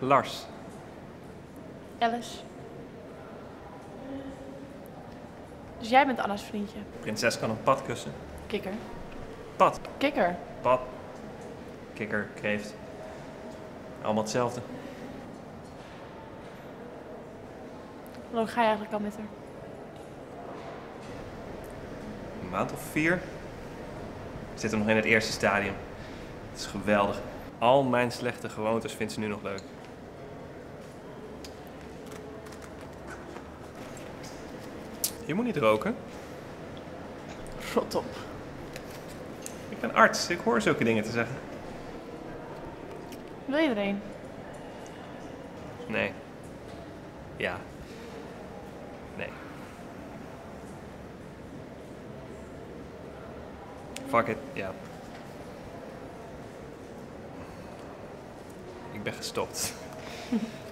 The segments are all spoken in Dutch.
Lars. Alice. Dus jij bent Anna's vriendje. Prinses kan een pad kussen. Kikker. Pad. Kikker. Pad. Kikker, kreeft. Allemaal hetzelfde. Hoe lang ga je eigenlijk al met haar? Een maand of vier. We zitten nog in het eerste stadium. Het is geweldig. Al mijn slechte gewoontes vindt ze nu nog leuk. Je moet niet roken. Rot op. Ik ben arts. Ik hoor zulke dingen te zeggen. Wil je er een? Nee. Ja. Nee. Fuck it, ja. Ik ben gestopt.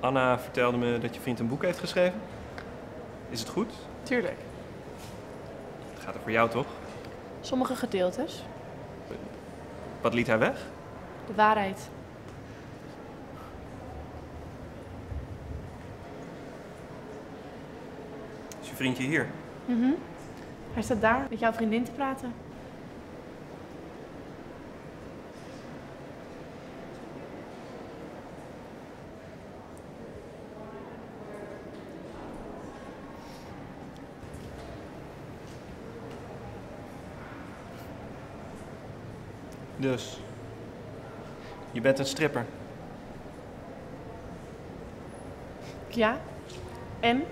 Anna vertelde me dat je vriend een boek heeft geschreven. Is het goed? Tuurlijk. Het gaat er voor jou toch? Sommige gedeeltes. Wat liet hij weg? De waarheid. Is je vriendje hier? Mhm. Hij staat daar met jouw vriendin te praten. Dus. Je bent een stripper. Ja. En?